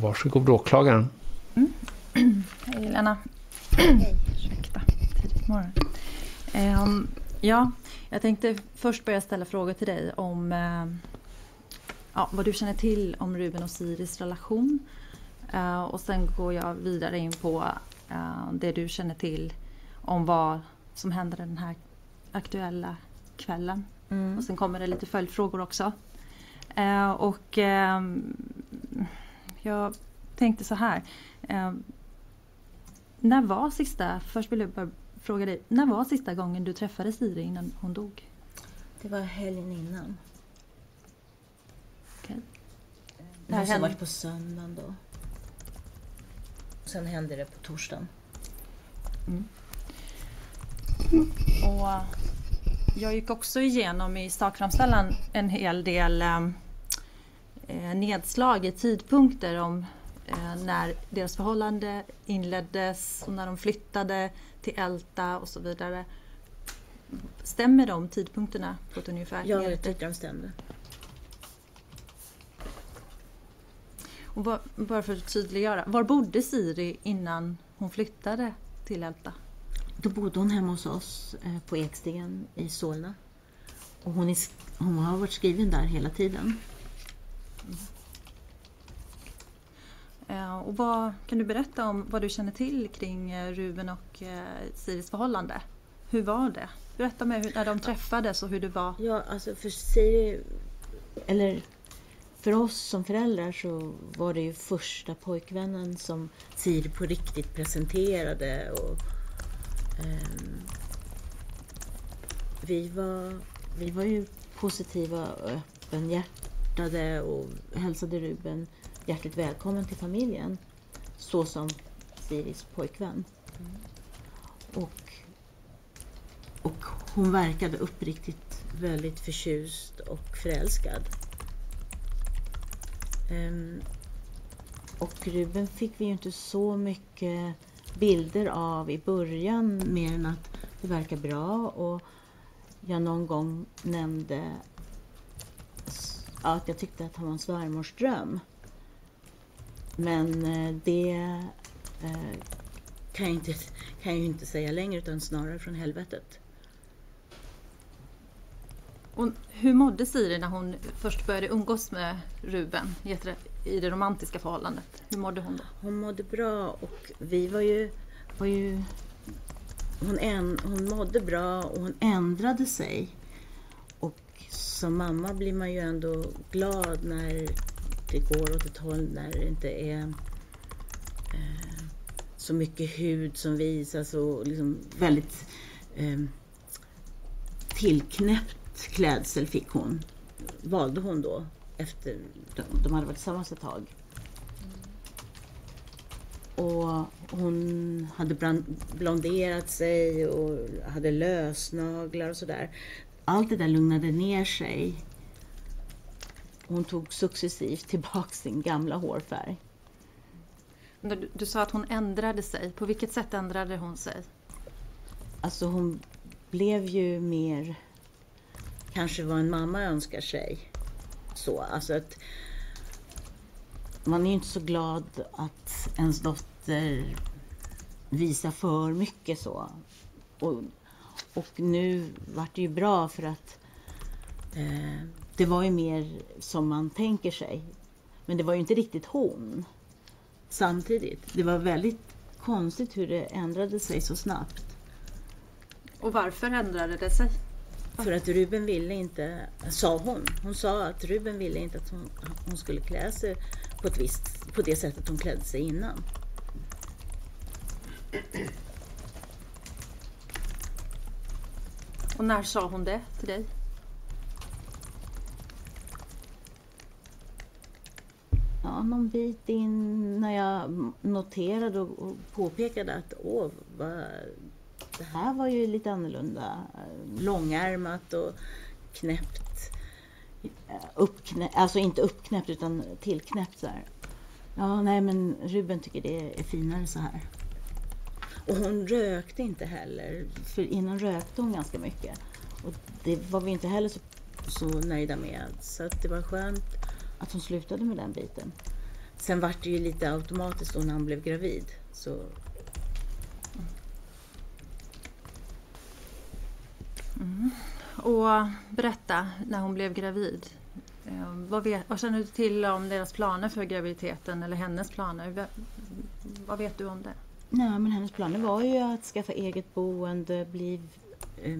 Varsågod åklagaren. Mm. Hej Lena. Hej. Ursäkta, tidigt morgon. Um, ja, jag tänkte först börja ställa frågor till dig om uh, ja, vad du känner till om Ruben och Siris relation. Uh, och sen går jag vidare in på uh, det du känner till om vad som händer den här aktuella kvällen. Mm. Och sen kommer det lite följdfrågor också. Uh, och um, jag tänkte så här. Um, när var sista, först vill jag bara fråga dig, när var sista gången du träffade Siri innan hon dog? Det var helgen innan. Okay. Det måste ha varit på söndagen då. Sen hände det på torsdagen. Mm. Och jag gick också igenom i sakframställan en hel del eh, nedslag i tidpunkter om eh, när deras förhållande inleddes och när de flyttade till Älta och så vidare. Stämmer de tidpunkterna på ett ungefär? Ja, jag tycker de stämmer. Och var, bara för att tydliggöra, var bodde Siri innan hon flyttade till Älta? Då bodde hon hemma hos oss eh, på Ekstegen i Solna. Och hon, är, hon har varit skriven där hela tiden. Eh, och vad, kan du berätta om vad du känner till kring eh, Ruben och eh, Siris förhållande? Hur var det? Berätta mig hur, när de träffades och hur det var. Ja, alltså för Siri, eller för oss som föräldrar så var det ju första pojkvännen som Siri på riktigt presenterade. Och, um, vi, var, vi var ju positiva och öppenhjärtade och hälsade Ruben hjärtligt välkommen till familjen. Så som Siris pojkvän. Mm. Och, och hon verkade uppriktigt väldigt förtjust och förälskad. Um, och Ruben fick vi ju inte så mycket bilder av i början mer än att det verkar bra och jag någon gång nämnde att jag tyckte att han var en svärmors dröm. Men eh, det eh, kan, jag inte, kan jag ju inte säga längre utan snarare från helvetet. Och hur mådde Siri när hon först började umgås med Ruben i det romantiska förhållandet? Hur mådde hon då? Hon mådde bra och vi var ju... Var ju hon, en, hon mådde bra och hon ändrade sig. Och som mamma blir man ju ändå glad när det går åt ett håll när det inte är eh, så mycket hud som visas och liksom väldigt eh, tillknäppt klädsel fick hon, valde hon då efter de hade varit tillsammans ett tag. Och hon hade blonderat sig och hade lösnaglar och sådär. Allt det där lugnade ner sig. Hon tog successivt tillbaka sin gamla hårfärg. Du, du sa att hon ändrade sig. På vilket sätt ändrade hon sig? Alltså hon blev ju mer kanske vad en mamma önskar sig. Så, alltså att man är ju inte så glad att ens dotter visar för mycket så. Och, och nu vart det ju bra för att eh, det var ju mer som man tänker sig. Men det var ju inte riktigt hon. Samtidigt. Det var väldigt konstigt hur det ändrade sig så snabbt. Och varför ändrade det sig? För att Ruben ville inte, sa hon, hon sa att Ruben ville inte att hon, hon skulle klä sig på, ett visst, på det sättet hon klädde sig innan. Och när sa hon det till dig? Ja, någon bit in när jag noterade och påpekade att åh, vad det här var ju lite annorlunda. Långärmat och knäppt. Uppknä alltså inte uppknäppt utan tillknäppt så här. Ja, nej men Ruben tycker det är finare så här. Och hon rökte inte heller, för innan rökte hon ganska mycket. Och det var vi inte heller så, så nöjda med. Så att det var skönt att hon slutade med den biten. sen vart det ju lite automatiskt då när han blev gravid. Så mm. Och berätta, när hon blev gravid. Eh, vad, vet, vad känner du till om deras planer för graviditeten eller hennes planer? Vad vet du om det? Nej, men hennes planer var ju att skaffa eget boende, bli, eh,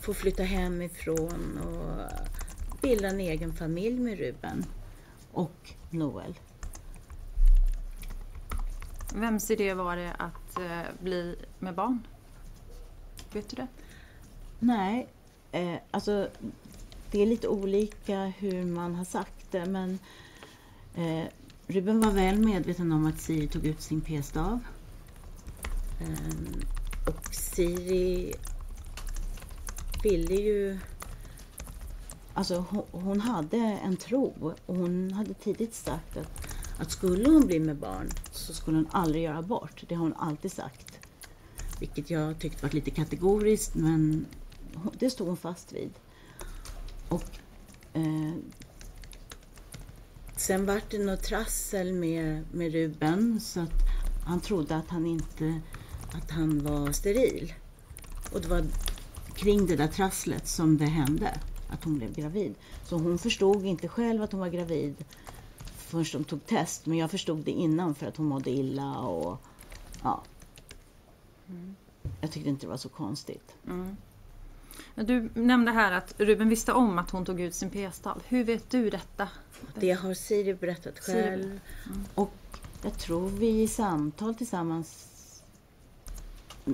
få flytta hemifrån och bilda en egen familj med Ruben och Noel. Vems idé var det att eh, bli med barn? Vet du det? Nej, eh, alltså det är lite olika hur man har sagt det men eh, Ruben var väl medveten om att Siri tog ut sin p-stav. Ehm, och Siri ville ju... Alltså hon, hon hade en tro och hon hade tidigt sagt att, att skulle hon bli med barn så skulle hon aldrig göra abort. Det har hon alltid sagt. Vilket jag tyckte var lite kategoriskt men det stod hon fast vid. Och eh, sen vart det något trassel med, med Ruben så att han trodde att han inte att han var steril. Och det var kring det där trasslet som det hände, att hon blev gravid. Så hon förstod inte själv att hon var gravid förrän de tog test. Men jag förstod det innan för att hon mådde illa och ja. Jag tyckte inte det var så konstigt. Mm. Du nämnde här att Ruben visste om att hon tog ut sin p-stav. Hur vet du detta? Det har Siri berättat Siri. själv. Och jag tror vi i samtal tillsammans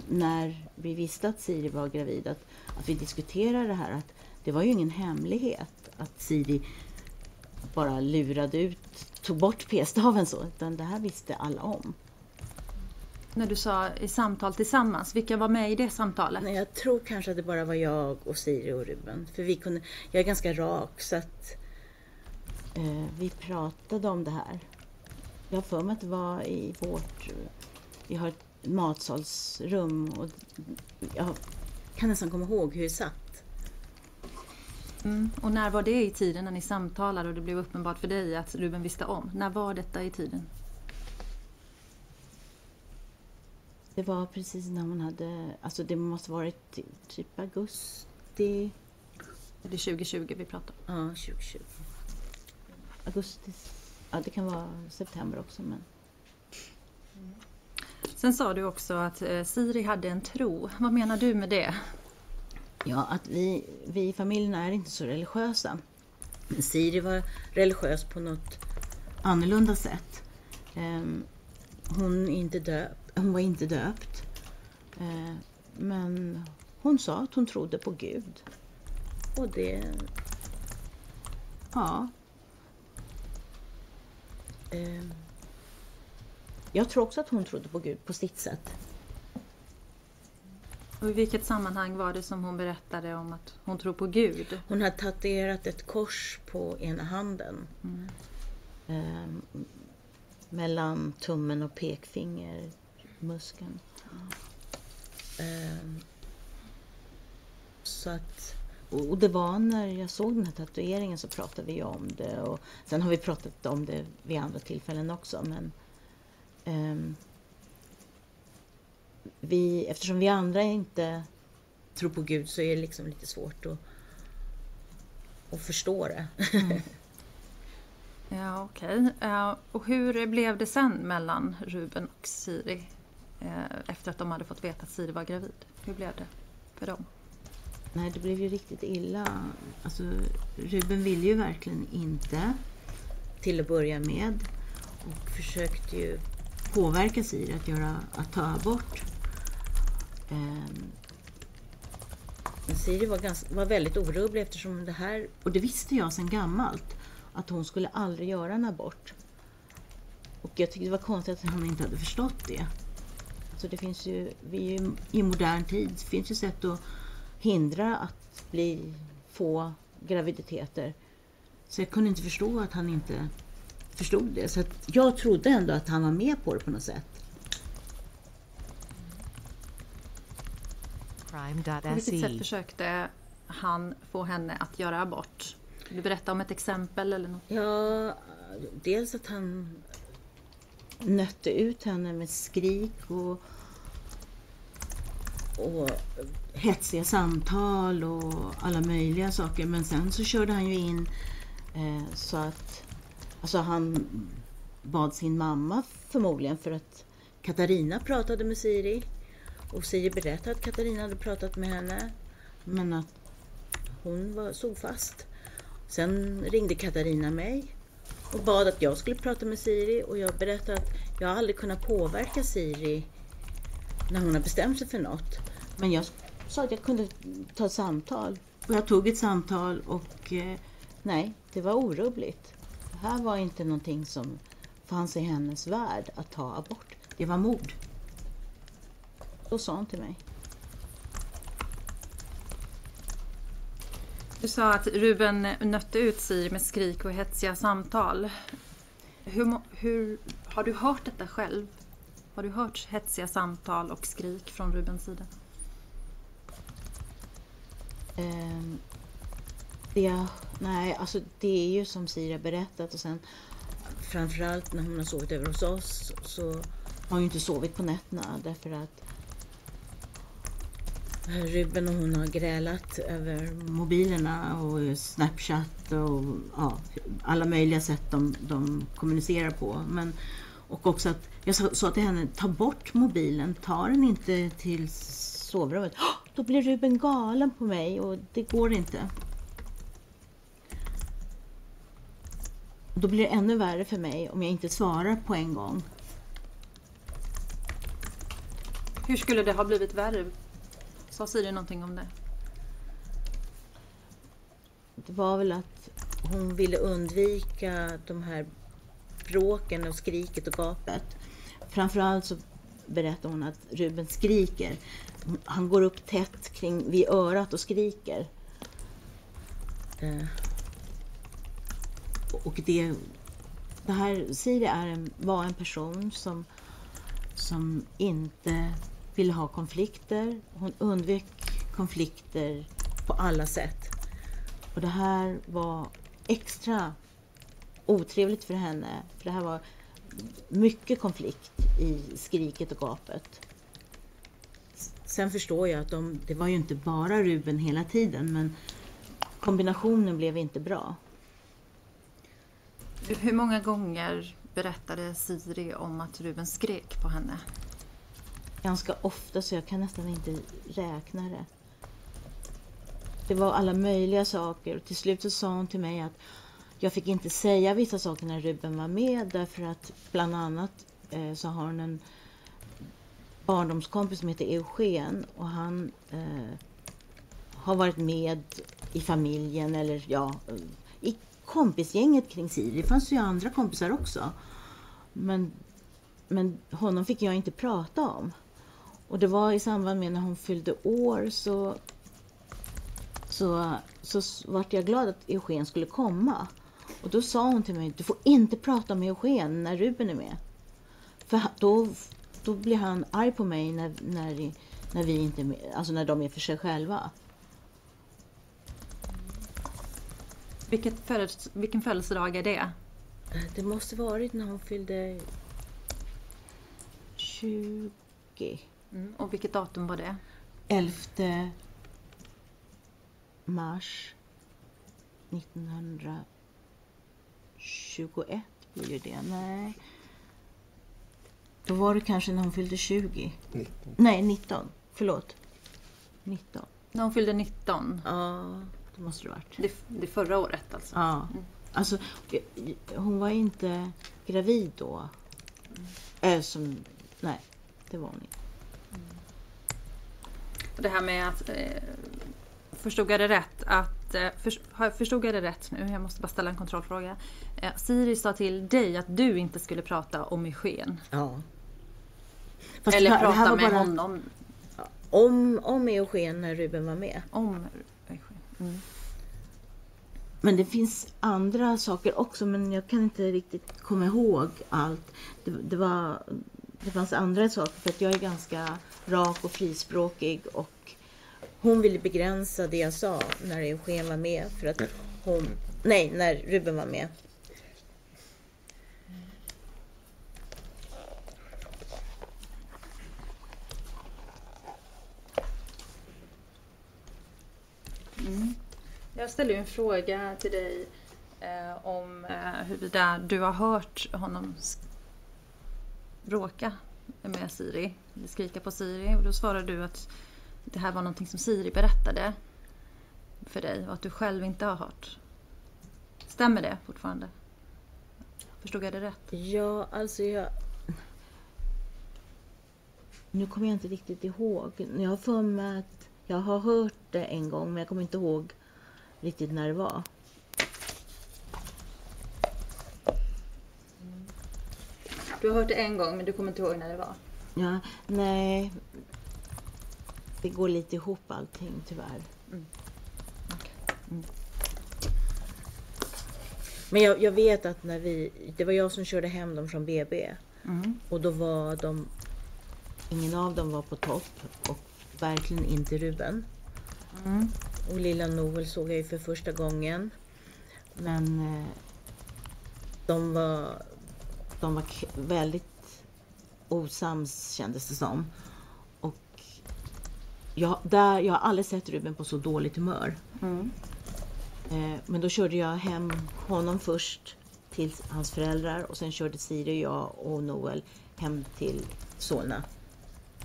när vi visste att Siri var gravid, att, att vi diskuterade det här att det var ju ingen hemlighet att Siri bara lurade ut, tog bort p-staven så, utan det här visste alla om. När du sa i samtal tillsammans, vilka var med i det samtalet? Nej, jag tror kanske att det bara var jag och Siri och Ruben. För vi kunde, jag är ganska rak så att eh, vi pratade om det här. Jag har för mig att det var i vårt... Vi har ett matsalsrum och jag kan nästan komma ihåg hur det satt. Mm. Och när var det i tiden när ni samtalade och det blev uppenbart för dig att Ruben visste om? När var detta i tiden? Det var precis när man hade... Alltså det måste varit ty- typ augusti... Det är 2020 vi pratar om. Ja, 2020. Augusti... Ja, det kan vara september också men... Sen sa du också att eh, Siri hade en tro. Vad menar du med det? Ja, att vi, vi i familjen är inte så religiösa. Siri var religiös på något annorlunda sätt. Ehm, hon, inte döpt, hon var inte döpt. Eh, men hon sa att hon trodde på Gud. Och det... Ja. Ehm, jag tror också att hon trodde på Gud på sitt sätt. Och i vilket sammanhang var det som hon berättade om att hon tror på Gud? Hon hade tatuerat ett kors på ena handen. Ehm, mellan tummen och pekfingermuskeln. Ehm, så att, och det var när jag såg den här tatueringen så pratade vi om det. Och sen har vi pratat om det vid andra tillfällen också. Men, vi, eftersom vi andra inte tror på Gud så är det liksom lite svårt att, att förstå det. Ja, okej. Eh, och hur blev det sen mellan Ruben och Siri? eh, Efter att de hade fått veta att Siri var gravid. Hur blev det för dem? Nej, det blev ju riktigt illa. Alltså, Ruben ville ju verkligen inte till att börja med och försökte ju påverka Siri att, göra, att ta abort. Men Siri var, ganska, var väldigt orolig eftersom det här, och det visste jag sedan gammalt, att hon skulle aldrig göra en abort. Och jag tyckte det var konstigt att hon inte hade förstått det. Så det finns ju, vi är ju i modern tid, det finns ju sätt att hindra att bli, få graviditeter. Så jag kunde inte förstå att han inte förstod det. Så att jag trodde ändå att han var med på det på något sätt. På vilket sätt försökte han få henne att göra abort? Vill du berätta om ett exempel eller något? Ja, dels att han nötte ut henne med skrik och, och hetsiga samtal och alla möjliga saker. Men sen så körde han ju in eh, så att alltså han bad sin mamma förmodligen för att Katarina pratade med Siri och Siri berättade att Katarina hade pratat med henne men att hon var, stod fast. Sen ringde Katarina mig och bad att jag skulle prata med Siri och jag berättade att jag aldrig kunnat påverka Siri när hon har bestämt sig för något. Men jag sa att jag kunde ta ett samtal. Och jag tog ett samtal och eh, nej, det var orubbligt. Det här var inte någonting som fanns i hennes värld att ta abort. Det var mord. Så sa hon till mig. Du sa att Ruben nötte ut Siri med skrik och hetsiga samtal. Hur, hur, har du hört detta själv? Har du hört hetsiga samtal och skrik från Rubens sida? Det, nej, alltså det är ju som Siri har berättat och sen framförallt när hon har sovit över hos oss så har hon ju inte sovit på nätterna därför att Ruben och hon har grälat över mobilerna och Snapchat och ja, alla möjliga sätt de, de kommunicerar på. Men, och också att jag sa, sa till henne, ta bort mobilen, ta den inte till sovrummet. Då blir Ruben galen på mig och det går inte. Då blir det ännu värre för mig om jag inte svarar på en gång. Hur skulle det ha blivit värre? Sa Siri någonting om det? Det var väl att hon ville undvika de här bråken och skriket och gapet. Framförallt så berättar hon att Ruben skriker. Han går upp tätt kring, vid örat och skriker. Eh, och det, det här, Siri är en, var en person som, som inte ville ha konflikter. Hon undvek konflikter på alla sätt. Och det här var extra otrevligt för henne. För det här var mycket konflikt i skriket och gapet. Sen förstår jag att de, det var ju inte bara Ruben hela tiden men kombinationen blev inte bra. Hur många gånger berättade Siri om att Ruben skrek på henne? Ganska ofta så jag kan nästan inte räkna det. Det var alla möjliga saker och till slut så sa hon till mig att jag fick inte säga vissa saker när Ruben var med därför att bland annat eh, så har hon en barndomskompis som heter Eugen och han eh, har varit med i familjen eller ja, kompisgänget kring Siri. Det fanns ju andra kompisar också. Men, men honom fick jag inte prata om. Och det var i samband med när hon fyllde år så, så, så vart jag glad att Eugen skulle komma. Och då sa hon till mig, du får inte prata med Eugen när Ruben är med. För då, då blir han arg på mig när, när, när, vi inte med, alltså när de är för sig själva. Vilket födels, vilken födelsedag är det? Det måste varit när hon fyllde 20. Mm. Och vilket datum var det? 11 mars 1921 blir ju det. Nej. Då var det kanske när hon fyllde 20. 19. Nej, 19. Förlåt. 19. När hon fyllde 19? Ja, det måste det ha varit. Det, det förra året alltså? Ja. Mm. Alltså, hon var inte gravid då. Mm. Äh, som, nej, det var hon inte. Det här med att... Eh, förstod jag det rätt? Att, eh, för, förstod jag det rätt nu? Jag måste bara ställa en kontrollfråga. Eh, Siri sa till dig att du inte skulle prata om Eugen. Ja. Fast Eller här, prata med bara... honom. Om, om Eugen när Ruben var med. Om. Mm. Men det finns andra saker också, men jag kan inte riktigt komma ihåg allt. Det, det var det fanns andra saker för att jag är ganska rak och frispråkig och hon ville begränsa det jag sa när Eugen var med för att hon, nej, när Ruben var med. Ställde ju en fråga till dig eh, om eh, huruvida du har hört honom bråka med Siri, eller skrika på Siri. Och då svarade du att det här var någonting som Siri berättade för dig och att du själv inte har hört. Stämmer det fortfarande? Förstod jag det rätt? Ja, alltså jag... Nu kommer jag inte riktigt ihåg. Jag har för mig att jag har hört det en gång, men jag kommer inte ihåg riktigt när det var. Du har hört det en gång, men du kommer inte ihåg när det var? Ja, nej. Det går lite ihop allting, tyvärr. Mm. Okay. Mm. Men jag, jag, vet att när vi, det var jag som körde hem dem från BB. Mm. Och då var de, ingen av dem var på topp och verkligen inte Ruben. Och lilla Noel såg jag ju för första gången. Men eh, de var, de var väldigt osams kändes det som. Och jag, där, jag har aldrig sett Ruben på så dåligt humör. Mm. Eh, men då körde jag hem honom först till hans föräldrar och sen körde Siri, jag och Noel hem till Solna.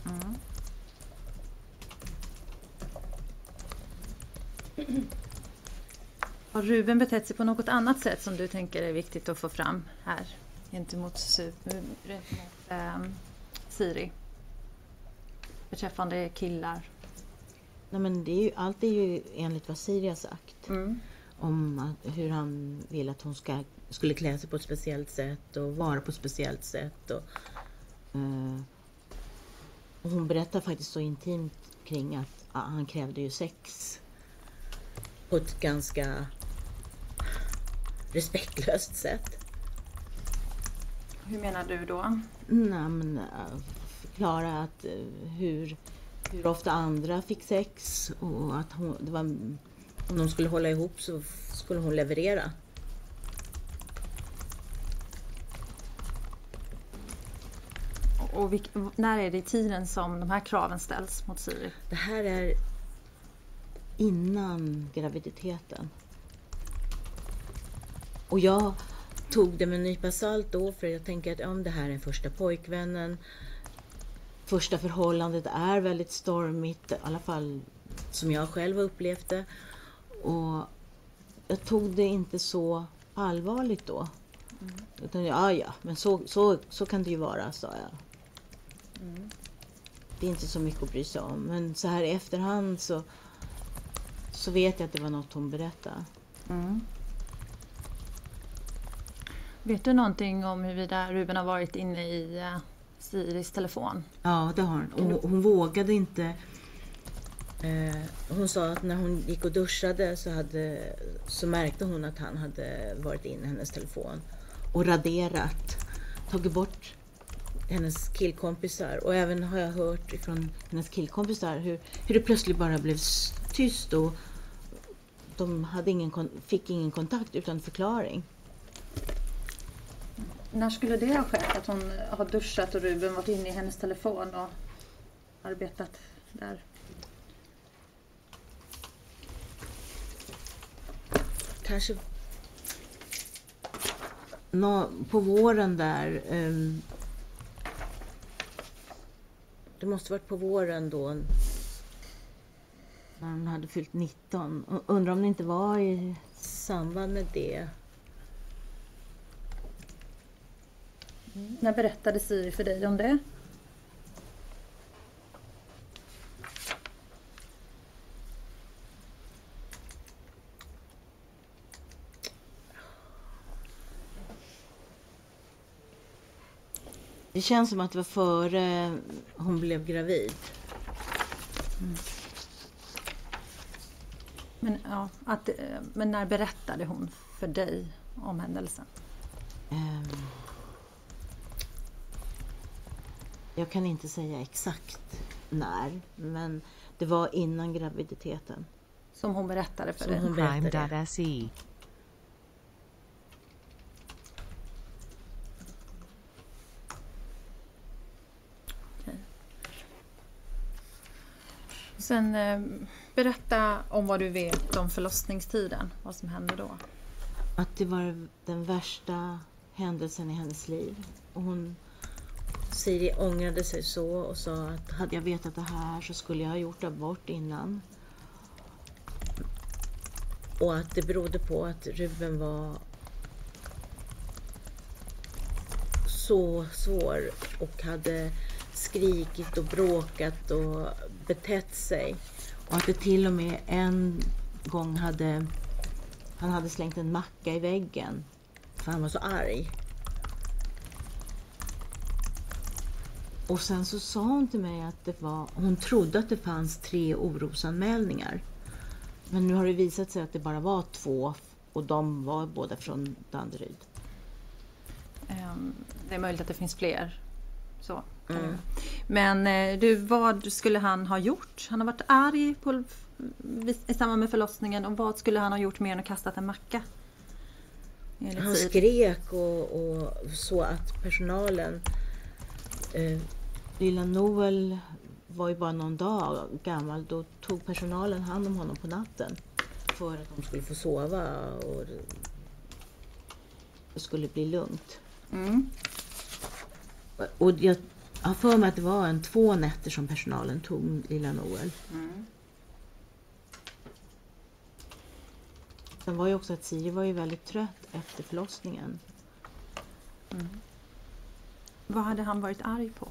Mm. Har Ruben betett sig på något annat sätt som du tänker är viktigt att få fram här gentemot äh, Siri? Beträffande killar? Nej, men det är ju, allt är ju enligt vad Siri har sagt. Mm. Om att, hur han vill att hon ska, skulle klä sig på ett speciellt sätt och vara på ett speciellt sätt. Och, uh, och hon berättar faktiskt så intimt kring att uh, han krävde ju sex på ett ganska respektlöst sätt. Hur menar du då? Nej, men, uh, förklara att, uh, hur, hur ofta andra fick sex och att hon, det var, om de skulle hålla ihop så skulle hon leverera. Och vilk, när är det i tiden som de här kraven ställs mot Siri? Det här är innan graviditeten. Och jag tog det med en nypa salt då för jag tänker att om det här är första pojkvännen. Första förhållandet är väldigt stormigt, i alla fall som jag själv har upplevt det. Och jag tog det inte så allvarligt då. Mm. Utan ja, ja, men så, så, så kan det ju vara, sa jag. Mm. Det är inte så mycket att bry sig om. Men så här i efterhand så så vet jag att det var något hon berättade. Mm. Vet du någonting om huruvida Ruben har varit inne i uh, Siris telefon? Ja, det har hon. Hon, hon vågade inte. Eh, hon sa att när hon gick och duschade så, hade, så märkte hon att han hade varit inne i hennes telefon och raderat, tagit bort hennes killkompisar. Och även har jag hört från hennes killkompisar hur, hur det plötsligt bara blev tyst och de hade ingen, fick ingen kontakt utan förklaring. När skulle det ha skett? Att hon har duschat och Ruben varit inne i hennes telefon och arbetat där? Kanske nå, på våren där. Um, det måste varit på våren då när hon hade fyllt 19. Undrar om det inte var i samband med det. Mm. När berättade Siri för dig om det? Det känns som att det var före hon blev gravid. Mm. Men, ja, att, eh, men när berättade hon för dig om händelsen? Um, jag kan inte säga exakt när, men det var innan graviditeten. Som hon berättade för Som dig? Hon berättade. Sen eh, Berätta om vad du vet om förlossningstiden, vad som hände då. Att det var den värsta händelsen i hennes liv. Och hon, Siri ångrade sig så och sa att hade jag vetat det här så skulle jag ha gjort abort innan. Och att det berodde på att Ruben var så svår och hade skrikit och bråkat och betett sig. Och att det till och med en gång hade han hade slängt en macka i väggen för han var så arg. Och sen så sa hon till mig att det var, hon trodde att det fanns tre orosanmälningar. Men nu har det visat sig att det bara var två och de var båda från Danderyd. Ehm, det är möjligt att det finns fler. Så. Mm. Men eh, du, vad skulle han ha gjort? Han har varit arg på, i samband med förlossningen och vad skulle han ha gjort mer än att kastat en macka? Han skrek och, och så att personalen... Eh, lilla Noel var ju bara någon dag gammal. Då tog personalen hand om honom på natten för att de skulle få sova och det skulle bli lugnt. Mm. Och jag har för mig att det var en två nätter som personalen tog lilla Noel. Mm. Sen var ju också att Siri var ju väldigt trött efter förlossningen. Mm. Vad hade han varit arg på?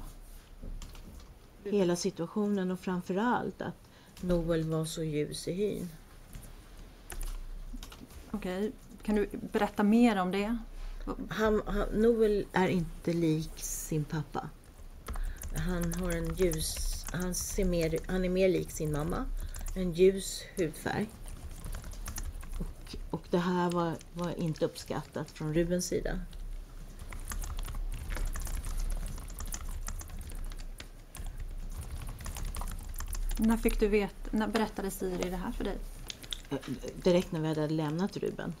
Hela situationen och framförallt att Noel var så ljus i hyn. Okej, kan du berätta mer om det? Han, han, Noel är inte lik sin pappa. Han har en ljus... Han, ser mer, han är mer lik sin mamma. En ljus hudfärg. Och, och det här var, var inte uppskattat från Rubens sida. När fick du veta, när berättade Siri det här för dig? Eh, direkt när vi hade lämnat Ruben.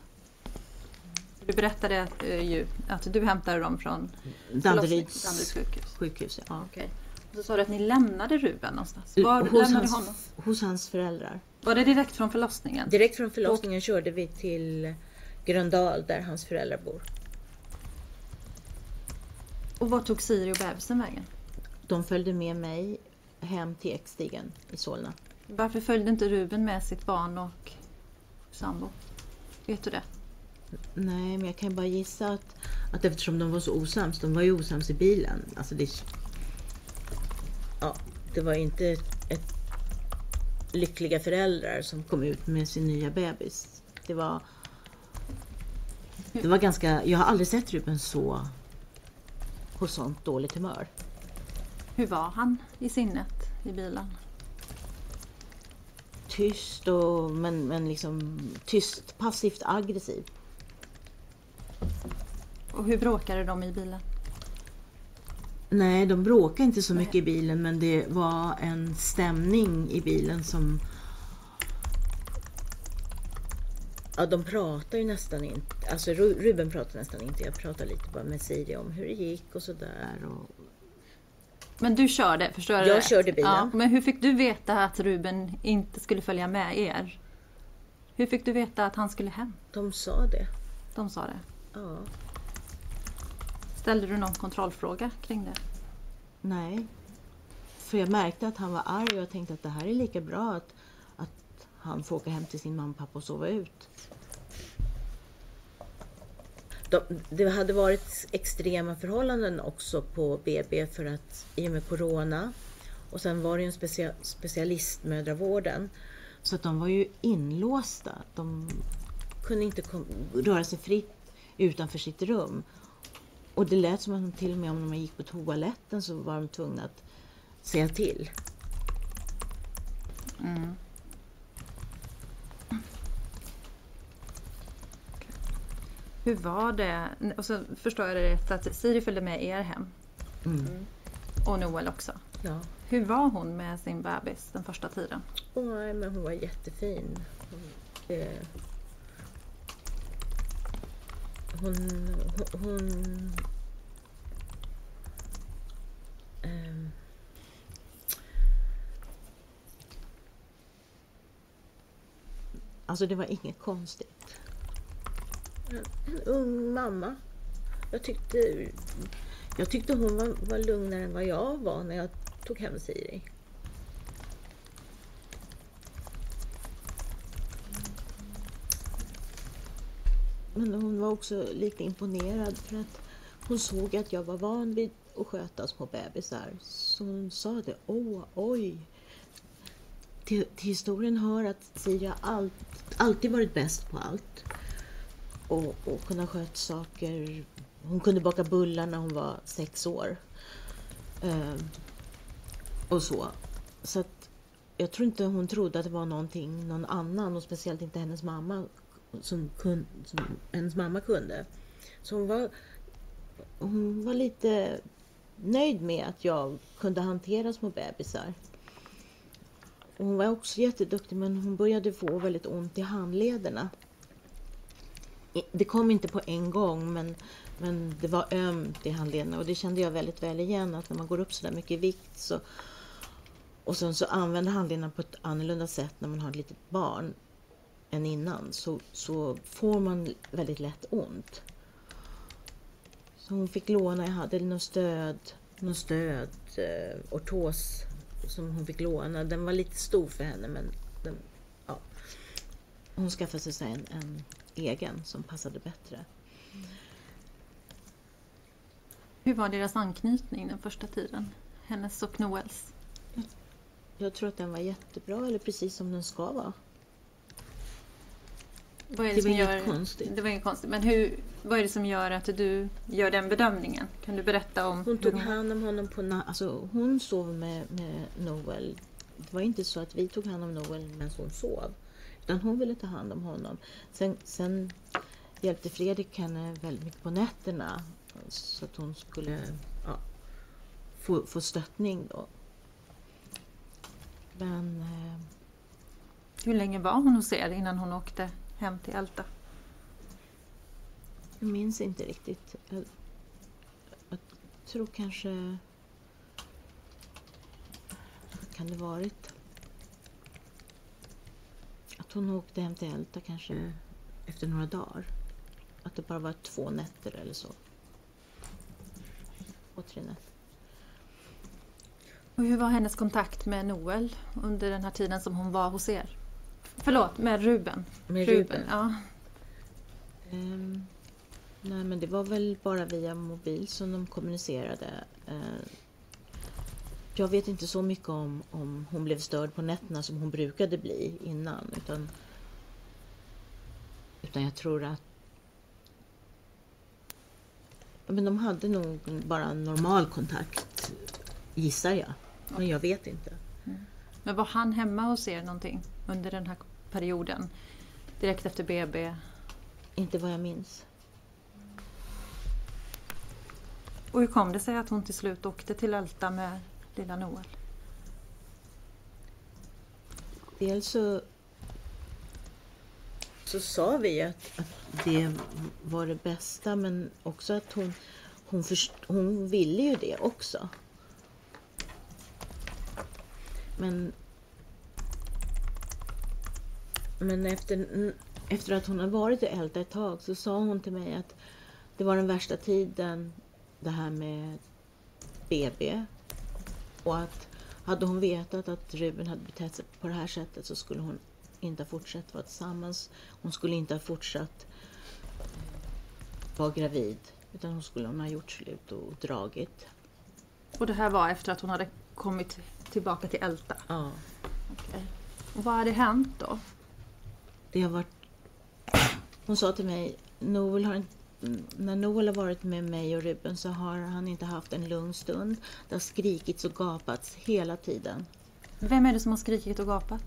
Du berättade att, äh, ju, att du hämtade dem från Danderyds, Danderyds sjukhus. sjukhus ja. Okay. så sa du att ni lämnade Ruben någonstans. Var hos, lämnade hans, honom? hos hans föräldrar. Var det direkt från förlossningen? Direkt från förlossningen Och, körde vi till Gröndal där hans föräldrar bor. Och var tog Siri och bebisen vägen? De följde med mig hem till Ekstigen i Solna. Varför följde inte Ruben med sitt barn och sambo? Vet du det? Nej, men jag kan bara gissa att, att eftersom de var så osams, de var ju osams i bilen. Alltså det, ja, det var inte ett lyckliga föräldrar som kom ut med sin nya bebis. Det var, det var ganska, jag har aldrig sett Ruben så på sånt dåligt humör. Hur var han i sinnet i bilen? Tyst och men, men liksom tyst, passivt aggressiv. Och hur bråkade de i bilen? Nej, de bråkade inte så mycket i bilen men det var en stämning i bilen som... Ja, de pratar ju nästan inte. Alltså Ruben pratar nästan inte. Jag pratar lite bara med Siri om hur det gick och sådär. Och... Men du körde, förstår jag Jag rätt? körde bilen. Ja, men hur fick du veta att Ruben inte skulle följa med er? Hur fick du veta att han skulle hem? De sa det. De sa det? Ja. Ställde du någon kontrollfråga kring det? Nej. För jag märkte att han var arg och jag tänkte att det här är lika bra att, att han får åka hem till sin mamma och pappa och sova ut. De, det hade varit extrema förhållanden också på BB för att i och med Corona och sen var det ju en specia, specialistmödravården så att de var ju inlåsta. De kunde inte kom, röra sig fritt utanför sitt rum. Och det lät som att till och med om de gick på toaletten så var de tvungna att säga till. Mm. Hur var det? Och så förstår jag det rätt att Siri följde med er hem. Mm. Mm. Och Noel också. Ja. Hur var hon med sin bebis den första tiden? Oh, men hon var jättefin. Hon, eh, hon, hon, um, Alltså det var inget konstigt. En, en ung mamma. Jag tyckte, jag tyckte hon var, var lugnare än vad jag var när jag tog hem Siri. Men hon var också lite imponerad för att hon såg att jag var van vid att sköta små bebisar. Så hon sa det. Åh, oj. Till, till historien hör att Siri har allt, alltid varit bäst på allt. Och, och kunna sköta saker. Hon kunde baka bullar när hon var sex år. Eh, och så. Så att jag tror inte hon trodde att det var någonting någon annan och speciellt inte hennes mamma som, kun, som hennes mamma kunde. Så hon var, hon var lite nöjd med att jag kunde hantera små bebisar. hon var också jätteduktig men hon började få väldigt ont i handlederna. Det kom inte på en gång men, men det var ömt i handlederna och det kände jag väldigt väl igen att när man går upp så där mycket i vikt så och sen så använder handlederna på ett annorlunda sätt när man har ett litet barn än innan så, så får man väldigt lätt ont. Så hon fick låna, jag hade något stöd, något stöd, eh, ortos som hon fick låna. Den var lite stor för henne men den, ja. hon skaffade sig en, en egen som passade bättre. Hur var deras anknytning den första tiden? Hennes och Noels? Jag tror att den var jättebra, eller precis som den ska vara. Vad är det, Det var inget gör, konstigt. Det var inget konstigt. Men hur, vad är det som gör att du gör den bedömningen? Kan du berätta om Hon tog hand om honom på na- alltså Hon sov med, med Noel. Det var inte så att vi tog hand om Noel medan hon sov. Utan hon ville ta hand om honom. Sen, sen hjälpte Fredrik henne väldigt mycket på nätterna. Så att hon skulle ja, få, få stöttning då. Men eh, Hur länge var hon hos er innan hon åkte hem till Älta? jag minns inte riktigt. Jag, jag tror kanske... Kan det varit? Att hon åkte hem till Älta kanske efter några dagar. Att det bara var två nätter eller så. Två, tre nätter. Och hur var hennes kontakt med Noel under den här tiden som hon var hos er? Förlåt, med Ruben. Med Ruben? Ja. Ehm, nej, men det var väl bara via mobil som de kommunicerade. Ehm, jag vet inte så mycket om, om hon blev störd på nätterna som hon brukade bli innan. Utan, utan jag tror att men de hade nog bara normal kontakt, gissar jag. Men jag vet inte. Men var han hemma hos er någonting under den här perioden? Direkt efter BB? Inte vad jag minns. Och hur kom det sig att hon till slut åkte till Älta med lilla Noel? Dels så, så sa vi att, att det var det bästa men också att hon, hon, först, hon ville ju det också. Men, men efter, efter att hon hade varit i Älta ett tag så sa hon till mig att det var den värsta tiden det här med BB och att hade hon vetat att Ruben hade betett sig på det här sättet så skulle hon inte ha fortsatt vara tillsammans. Hon skulle inte ha fortsatt vara gravid. Utan hon skulle hon ha gjort slut och dragit. Och det här var efter att hon hade kommit tillbaka till Älta? Ja. Okej. Och vad hade hänt då? Det har varit... Hon sa till mig, Noel har inte när Noel har varit med mig och Ruben så har han inte haft en lugn stund. Det har skrikits och gapats hela tiden. Vem är det som har skrikit och gapat?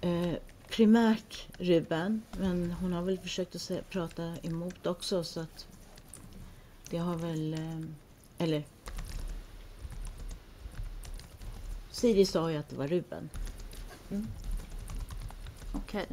Eh, primärt Ruben, men hon har väl försökt att se, prata emot också så att det har väl... Eh, eller... Siri sa ju att det var Ruben. Okej.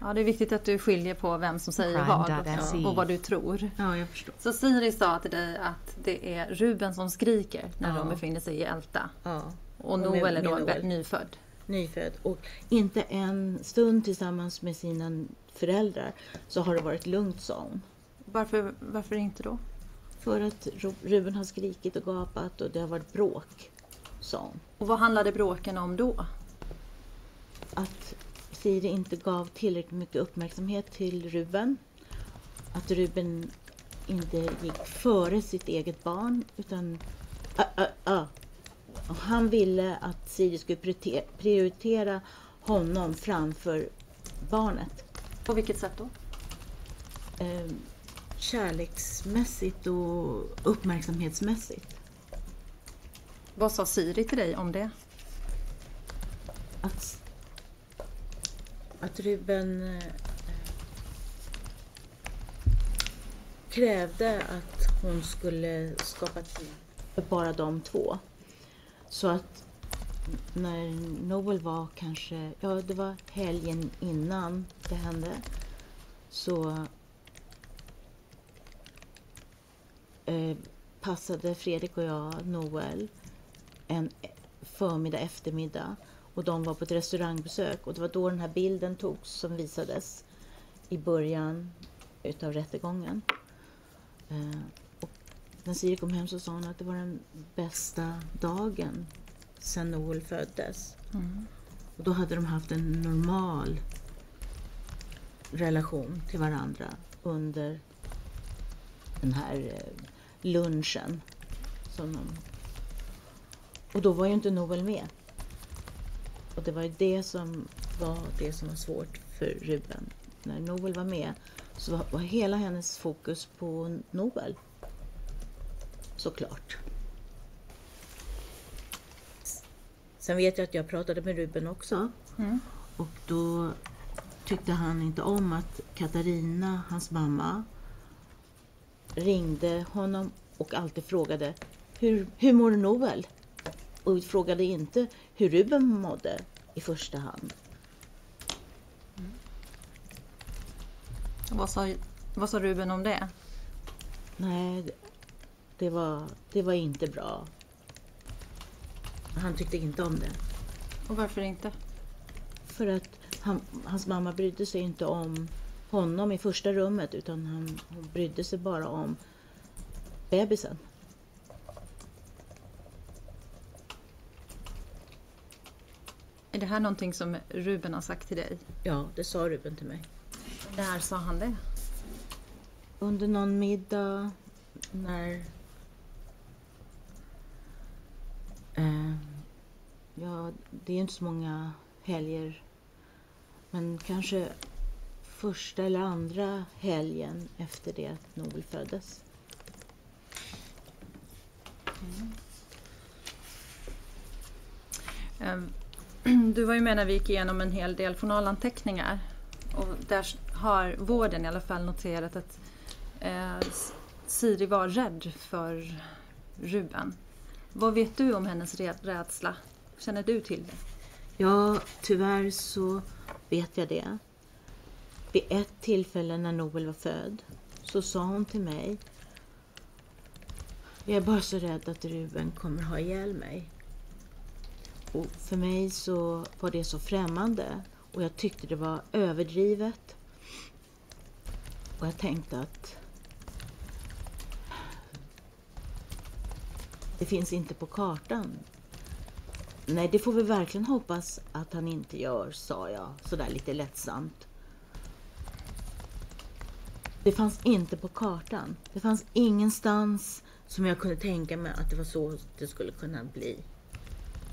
Ja, det är viktigt att du skiljer på vem som säger vad Crime.se. och, och vad du tror. Ja, jag förstår. Så Siri sa till dig att det är Ruben som skriker när Ja. de befinner sig i Älta. Ja. Och Noel är då Noel. nyfödd. nyfödd och inte en stund tillsammans med sina föräldrar så har det varit lugnt, sa hon. Varför, varför inte då? För att Ru- Ruben har skrikit och gapat och det har varit bråk, sa hon. Och vad handlade bråken om då? Att Siri inte gav tillräckligt mycket uppmärksamhet till Ruben. Att Ruben inte gick före sitt eget barn utan ah, ah. Och han ville att Siri skulle priorite- prioritera honom framför barnet. På vilket sätt då? Eh, kärleksmässigt och uppmärksamhetsmässigt. Vad sa Siri till dig om det? Att, att Ruben eh, krävde att hon skulle skapa tid för bara de två. Så att när Noel var kanske, ja det var helgen innan det hände, så eh, passade Fredrik och jag Noel en förmiddag eftermiddag och de var på ett restaurangbesök och det var då den här bilden togs som visades i början utav rättegången. Eh, och när Siri kom hem så sa hon att det var den bästa dagen sedan Noel föddes. Mm. Och då hade de haft en normal relation till varandra under den här eh, lunchen. Som de... Och då var ju inte Noel med. Och det var ju det som var det som var svårt för Ruben. När Noel var med så var, hela hennes fokus på Noel. Såklart. Sen vet jag att jag pratade med Ruben också. Mm. Och då tyckte han inte om att Katarina, hans mamma, ringde honom och alltid frågade hur, hur mår Noel? Och frågade inte hur Ruben mådde i första hand. Och Vad sa, vad sa Ruben om det? Nej, det- det var, det var inte bra. Han tyckte inte om det. Och varför inte? För att han, hans mamma brydde sig inte om honom i första rummet utan han, hon brydde sig bara om bebisen. Det här någonting som Ruben har sagt till dig? Ja, det sa Ruben till mig. När sa han det? Under någon middag när... Eh, ja, det är inte så många helger. Men kanske första eller andra helgen efter det att Noel föddes. Ehm, du var ju med när vi gick igenom en hel del journalanteckningar. Och där har vården i alla fall noterat att eh, Siri var rädd för Ruben. Vad vet du om hennes rädsla? Känner du till det? Ja, tyvärr så vet jag det. Vid ett tillfälle när Noel var född så sa hon till mig Jag är bara så rädd att Ruben kommer ha ihjäl mig. Och för mig så var det så främmande och jag tyckte det var överdrivet. Och jag tänkte att det finns inte på kartan. Nej, det får vi verkligen hoppas att han inte gör, sa jag sådär lite lättsamt. Det fanns inte på kartan. Det fanns ingenstans som jag kunde tänka mig att det var så det skulle kunna bli.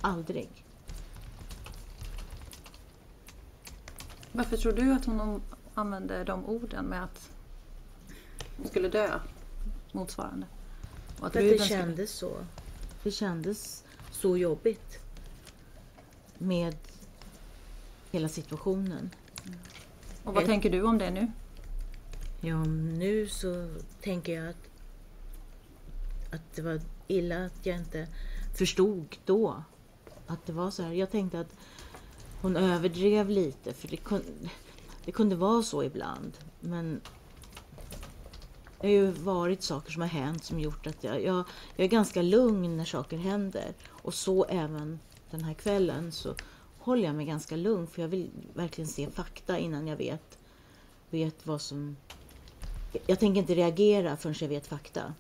Aldrig. Varför tror du att hon använde de orden med att hon skulle dö motsvarande? Och att För att det skulle- kändes så. Det kändes så jobbigt med hela situationen. Och vad Eh. tänker du om det nu? Ja, nu så tänker jag att, att det var illa att jag inte förstod då att det var så här. Jag tänkte att hon överdrev lite för det kunde, det kunde vara så ibland. Men det har ju varit saker som har hänt som gjort att jag, jag, jag är ganska lugn när saker händer. Och så även den här kvällen. Så håller jag mig ganska lugn för jag vill verkligen se fakta innan jag vet, vet vad som... Jag tänker inte reagera förrän jag vet fakta.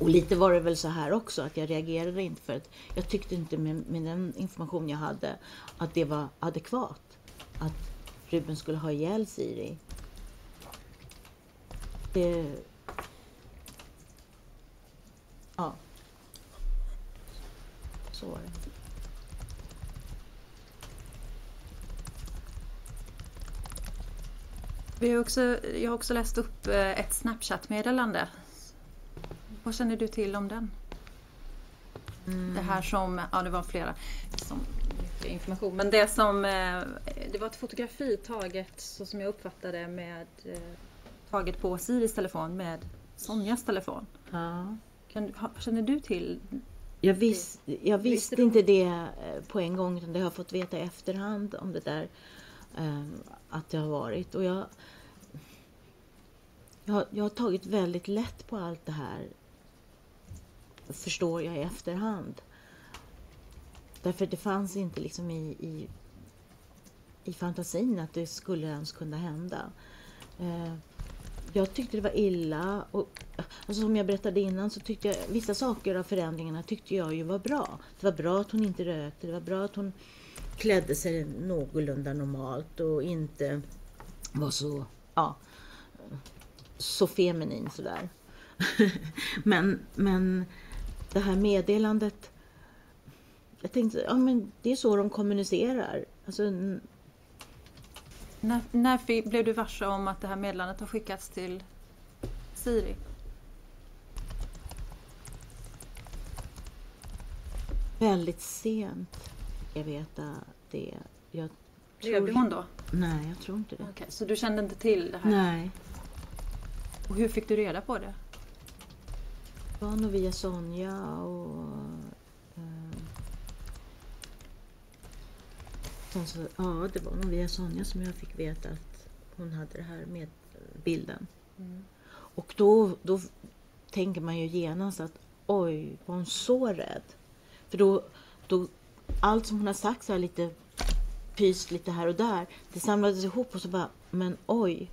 Och lite var det väl så här också, att jag reagerade inte för att jag tyckte inte med, med den information jag hade att det var adekvat. Att Ruben skulle ha ihjäl Siri. Det... Ja. Så var det. Vi har också, jag har också läst upp eh, ett Snapchat-meddelande. Vad känner du till om den? Mm. Det här som, ja det var flera som information. Men det som, eh, det var ett fotografi taget så som jag uppfattade med eh, taget på Siris telefon med Sonjas telefon. Ja. Kan, känner du till jag, vis, jag visste Visst inte det på en gång utan det har jag fått veta i efterhand om det där. Att det har varit. Och jag, jag, jag har tagit väldigt lätt på allt det här förstår jag i efterhand. Därför det fanns inte liksom i, i, i fantasin att det skulle ens kunna hända. Eh, jag tyckte det var illa. Och, alltså som jag berättade innan så tyckte jag vissa saker av förändringarna tyckte jag ju var bra. Det var bra att hon inte rökte, det var bra att hon klädde sig någorlunda normalt och inte var så, ja, så feminin sådär. men, men det här meddelandet. Jag tänkte, ja men det är så de kommunicerar. Alltså, när, när blev du varse om att det här meddelandet har skickats till Siri? Väldigt sent. Jag vet det. Jag tror... Levde hon då? Nej, jag tror inte det. Okay, så du kände inte till det här? Nej. Och hur fick du reda på det? Var nog via Sonja och... Eh, alltså, ja, det var nog via Sonja som jag fick veta att hon hade det här med bilden. Mm. Och då, då tänker man ju genast att oj, var hon så rädd? För då, då allt som hon har sagt så här lite pyst lite här och där, det samlades ihop och så bara, men oj.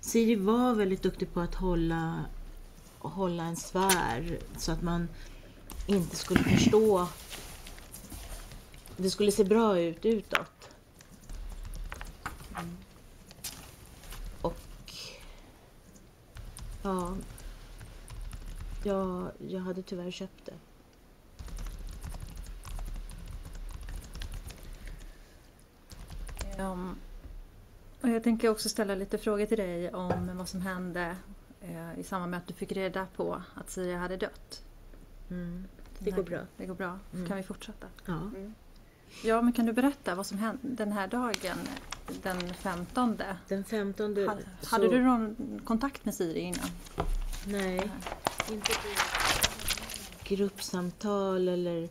Siri var väldigt duktig på att hålla hålla en sfär så att man inte skulle förstå. Det skulle se bra ut utåt. Mm. Och ja, jag, jag hade tyvärr köpt det. Um, och jag tänker också ställa lite frågor till dig om vad som hände eh, i samband med att du fick reda på att Siri hade dött. Mm. Det går bra. Det går bra. Mm. Kan vi fortsätta? Ja. Mm. Ja, men kan du berätta vad som hände den här dagen, den 15? Den 15 hade, så... hade du någon kontakt med Siri innan? Nej, inte gruppsamtal eller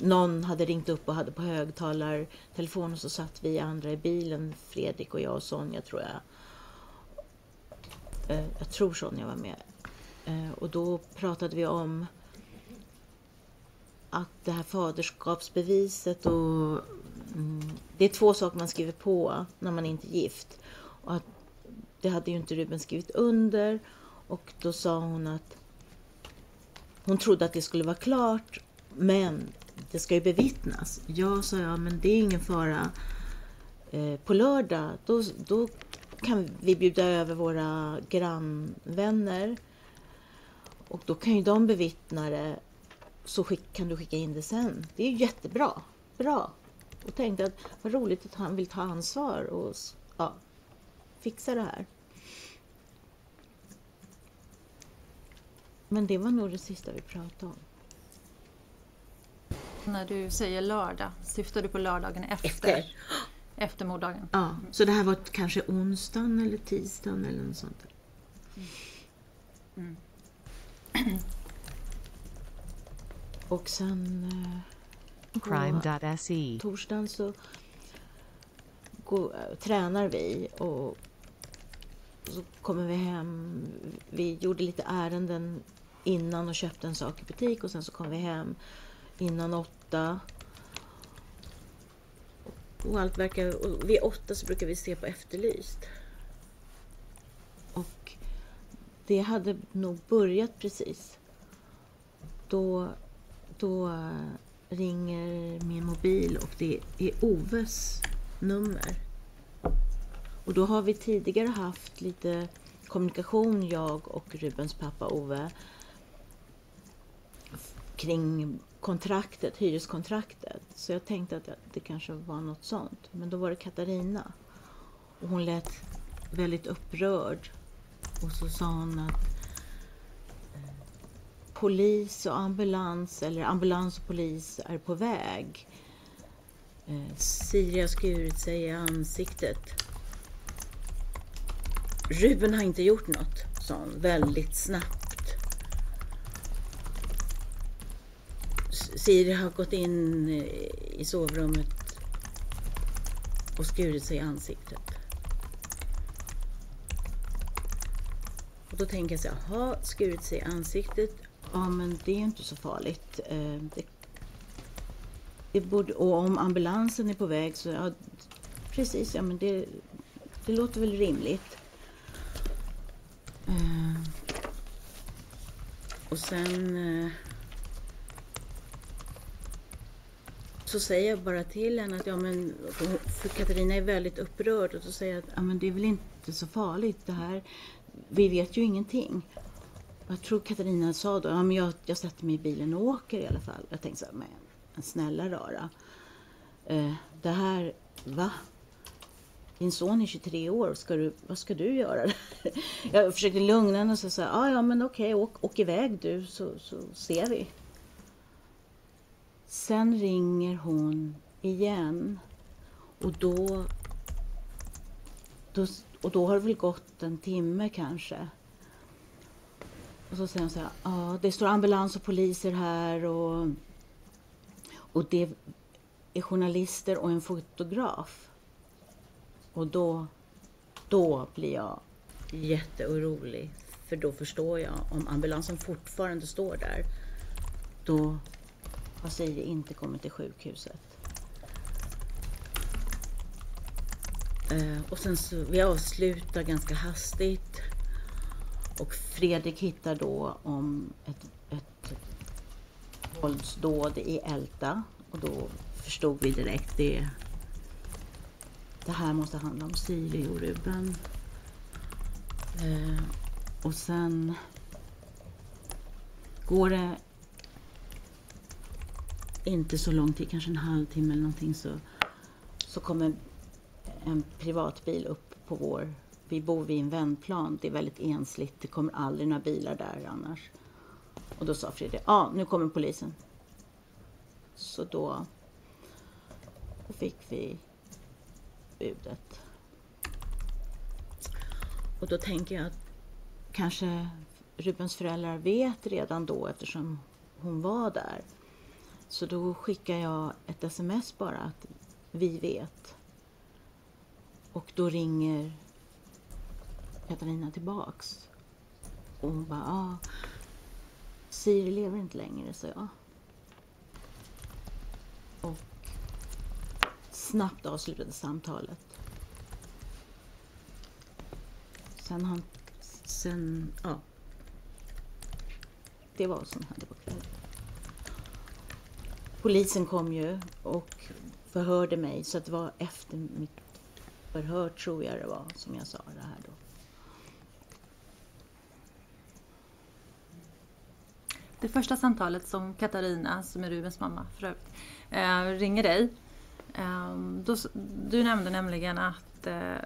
någon hade ringt upp och hade på högtalartelefon och så satt vi andra i bilen, Fredrik och jag och Sonja tror jag. Eh, jag tror Sonja var med. Eh, och då pratade vi om att det här faderskapsbeviset och mm, det är två saker man skriver på när man inte är gift. Och att det hade ju inte Ruben skrivit under och då sa hon att hon trodde att det skulle vara klart men det ska ju bevittnas. Ja, sa jag, men det är ingen fara. Eh, på lördag, då, då kan vi bjuda över våra grannvänner och då kan ju de bevittna det så skick, kan du skicka in det sen. Det är ju jättebra. Bra. Och tänkte att vad roligt att han vill ta ansvar och ja, fixa det här. Men det var nog det sista vi pratade om. När du säger lördag, syftar du på lördagen efter? Efter. Efter morddagen? Ja, så det här var kanske onsdagen eller tisdagen eller något sånt. Mm. Mm. Och sen eh, Crime.se torsdagen så går, tränar vi och så kommer vi hem. Vi gjorde lite ärenden innan och köpte en sak i butik och sen så kom vi hem innan åtta och allt verkar... Och vid åtta så brukar vi se på Efterlyst. Och det hade nog börjat precis. Då, då eh, ringer min mobil och det är Oves nummer. Och då har vi tidigare haft lite kommunikation, jag och Rubens pappa Ove, kring kontraktet, hyreskontraktet. Så jag tänkte att det kanske var något sånt. Men då var det Katarina. Och hon lät väldigt upprörd. Och så sa hon att eh, polis och ambulans, eller ambulans och polis är på väg. Eh, Siri har skurit sig i ansiktet. Ruben har inte gjort något, sa hon väldigt snabbt. Siri har gått in eh, i sovrummet och skurit sig i ansiktet. Och då tänker jag så här, jaha, skurit sig i ansiktet, ja men det är inte så farligt. Eh, det, det borde, och om ambulansen är på väg så, ja precis, ja men det, det låter väl rimligt. Eh. Och sen uh, så säger jag bara till henne att ja, men, för Katarina är väldigt upprörd och så säger jag att ja, men det är väl inte så farligt det här. Vi vet ju ingenting. Jag tror Katarina sa då, ja men jag, jag sätter mig i bilen och åker i alla fall. Jag tänkte så här, men snälla rara. Eh, det här, va? din son är 23 år, ska du, vad ska du göra? jag försökte lugna henne och sa, ja, ja men okej, åk, åk iväg du så, så ser vi. Sen ringer hon igen och då, då, och då har det väl gått en timme kanske. Och så säger hon så här, ja det står ambulans och poliser här och, och det är journalister och en fotograf. Och då, då blir jag jätteorolig. För då förstår jag, om ambulansen fortfarande står där, då har Siri inte kommit till sjukhuset. Eh, och sen så, vi avslutar ganska hastigt. Och Fredrik hittar då om ett, ett våldsdåd i Älta. Och då förstod vi direkt, det det här måste handla om Siri och Ruben. Eh, och sen går det inte så lång tid, kanske en halvtimme eller någonting så, så kommer en privatbil upp på vår... Vi bor vid en vändplan, det är väldigt ensligt, det kommer aldrig några bilar där annars. Och då sa Fredrik, ja ah, nu kommer polisen. Så då fick vi budet. Och då tänker jag att kanske Rubens föräldrar vet redan då eftersom hon var där. Så då skickar jag ett sms bara att vi vet. Och då ringer Katarina tillbaks. Och hon bara, ja, ah, Siri lever inte längre, så jag. Och snabbt avslutade samtalet. Sen han... Sen... Ja. Det var vad som hände på kvällen. Polisen kom ju och förhörde mig så det var efter mitt förhör tror jag det var som jag sa det här då. Det första samtalet som Katarina, som är Rubens mamma för övrigt, eh, ringer dig Um, då, du nämnde nämligen att uh,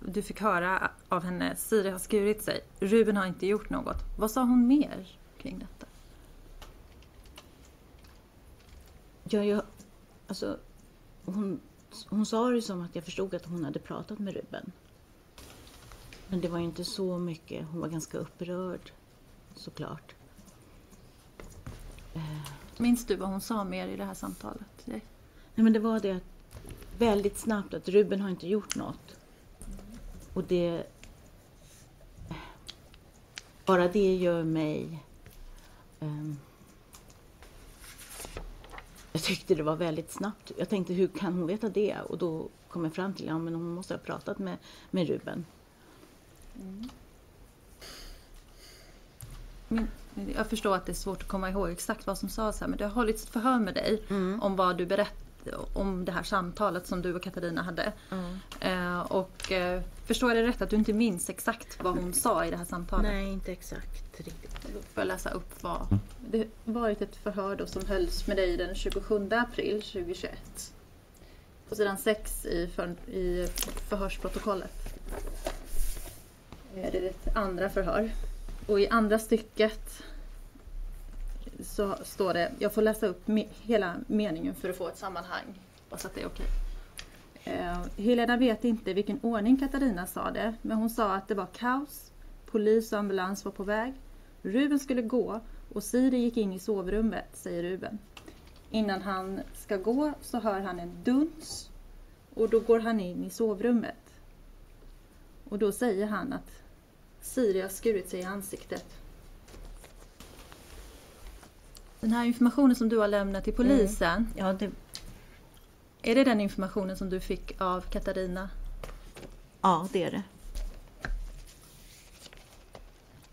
du fick höra av henne Siri har skurit sig. Ruben har inte gjort något. Vad sa hon mer kring det? Ja, jag, alltså, hon, hon sa det som att jag förstod att hon hade pratat med Ruben. Men det var inte så mycket. Hon var ganska upprörd, såklart. Minns du vad hon sa mer i det här samtalet? Nej, men det var det att väldigt snabbt att Ruben har inte gjort något. Och det... Bara det gör mig... Um, jag tyckte det var väldigt snabbt. Jag tänkte hur kan hon veta det? Och då kom jag fram till att ja, hon måste ha pratat med, med Ruben. Mm. Jag förstår att det är svårt att komma ihåg exakt vad som sades här men det har hållits förhör med dig mm. om vad du berättade om det här samtalet som du och Katarina hade. Mm. Eh, och eh, förstår jag det rätt att du inte minns exakt vad hon sa i det här samtalet? Nej, inte exakt riktigt. Då får jag läsa upp vad... Mm. Det varit ett förhör då som hölls med dig den 27 april 2021. På sidan 6 i, för, i förhörsprotokollet. Det är ett andra förhör. Och i andra stycket så står det, jag får läsa upp me hela meningen för att få ett sammanhang. Så att det är okej. Eh, Helena vet inte vilken ordning Katarina sa det, men hon sa att det var kaos, polis och ambulans var på väg, Ruben skulle gå och Siri gick in i sovrummet, säger Ruben. Innan han ska gå så hör han en duns och då går han in i sovrummet. Och då säger han att Siri har skurit sig i ansiktet. Den här informationen som du har lämnat till polisen. Mm. Ja, det... Är det den informationen som du fick av Katarina? Ja, det är det.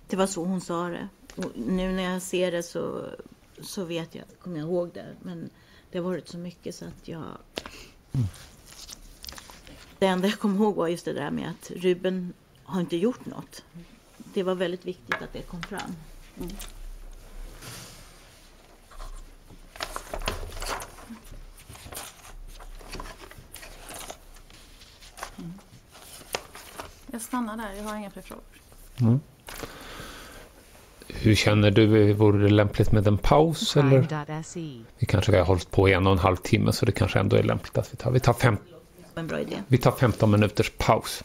Det var så hon sa det. Och nu när jag ser det så, så vet jag, kommer jag ihåg det. Men det har varit så mycket så att jag... Mm. Det enda jag kommer ihåg var just det där med att Ruben har inte gjort något. Det var väldigt viktigt att det kom fram. Mm. Jag stannar där, jag har inga fler frågor. Mm. Hur känner du, vore det lämpligt med en paus? Eller? Vi kanske har hållit på i en och en halv timme så det kanske ändå är lämpligt att vi tar, vi tar, fem, vi tar 15 minuters paus.